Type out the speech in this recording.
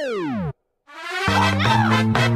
Oh, no!